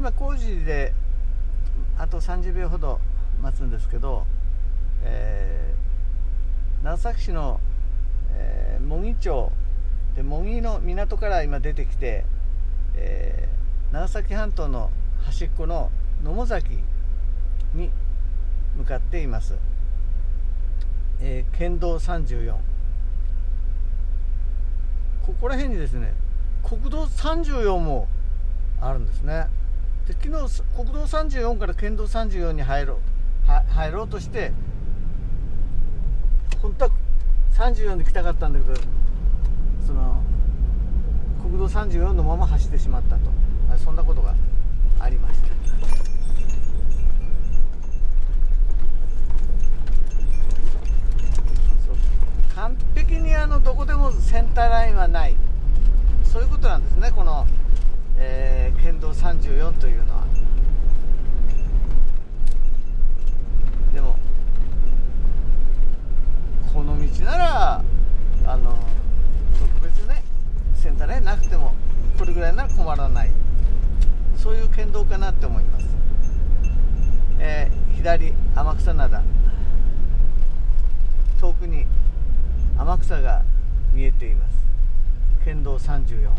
今工事であと30秒ほど待つんですけど、えー、長崎市の、えー、茂木町で茂木の港から今出てきて、えー、長崎半島の端っこの野母崎に向かっています、えー、県道34ここら辺にですね国道34もあるんですね。で昨日国道34から県道34に入ろう。入ろうとして本当は34で来たかったんだけどその国道34のまま走ってしまったと。そんなことがありました。完璧にあのどこでもセンターラインはない。そういうことなんですねこの、えー、県道34というのは。でもこの道ならあの特別ねセンターラインなくてもこれぐらいなら困らない。そういう県道かなって思います、えー、左天草灘。遠くに天草が見えています。県道34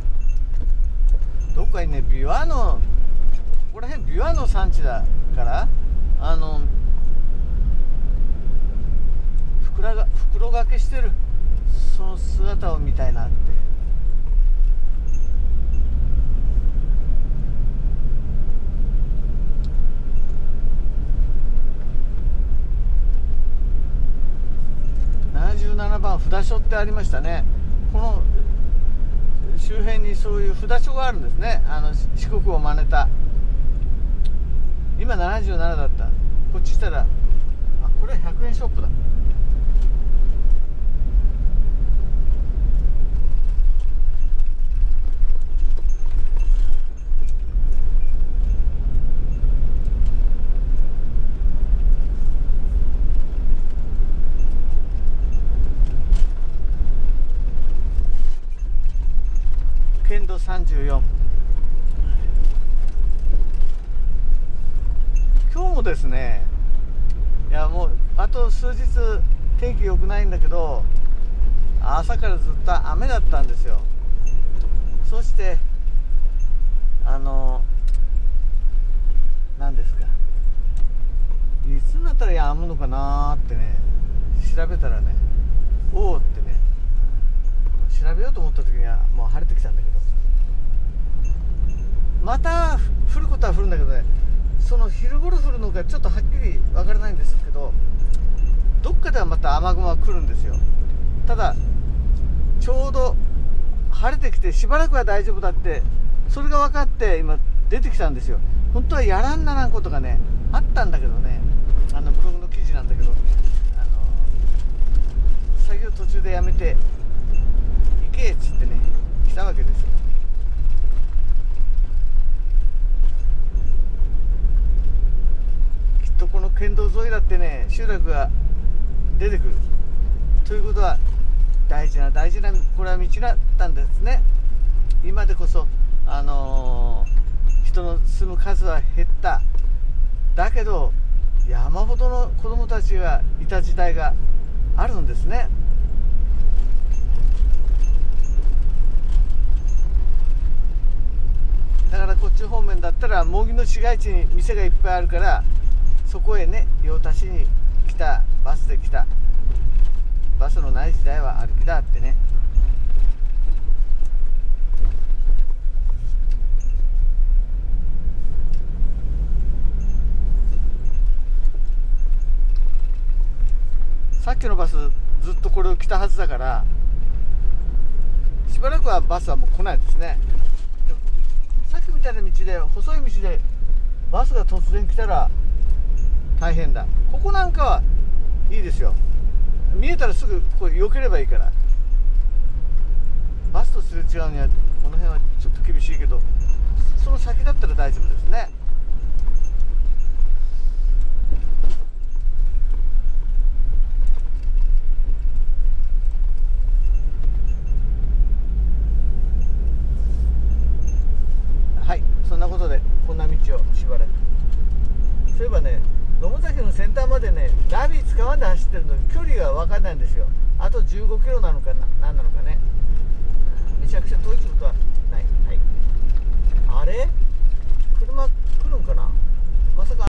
どっかにね琵琶のここら辺琵琶の産地だからあの袋が袋掛けしてるその姿を見たいなって。77番札所ってありましたね。この周辺にそういう札所があるんですね。あの四国を真似た。今77だった。こっち来たらあこれは100円ショップだ。県道34今日もですねいやもうあと数日天気良くないんだけど朝からずっと雨だったんですよ。そしてあの何ですかいつになったら止むのかなってね調べたらねおおってべようと思った時にはもう晴れてきたんだけどまた降ることは降るんだけどねその昼頃降るのかちょっとはっきり分からないんですけどどっかではまた雨雲が来るんですよ。ただちょうど晴れてきてしばらくは大丈夫だってそれが分かって今出てきたんですよ。本当はやらんならんことがねあったんだけどねあのブログの記事なんだけどあの作業途中でやめてけっつってね来たわけですよ。きっとこの県道沿いだってね集落が出てくる。ということは大事な大事なこれは道だったんですね。今でこそあのー、人の住む数は減った。だけど山ほどの子供たちがいた時代があるんですねだからこっち方面だったら茂木の市街地に店がいっぱいあるからそこへね用足しに来たバスで来たバスのない時代は歩きだってね。さっきのバスずっとこれを来たはずだからしばらくはバスはもう来ないですね。みたいな道で細い道でバスが突然来たら大変だ。ここなんかはいいですよ。見えたらすぐこう避ければいいから。バスとすれ違うにはこの辺はちょっと厳しいけどその先だったら大丈夫ですね。ばそういえばね野武崎のセンターまでねナビ使わんで走ってるのに距離が分かんないんですよ。あと15キロなのかな何なのかね。めちゃくちゃ遠いってことはない、はい、あれ？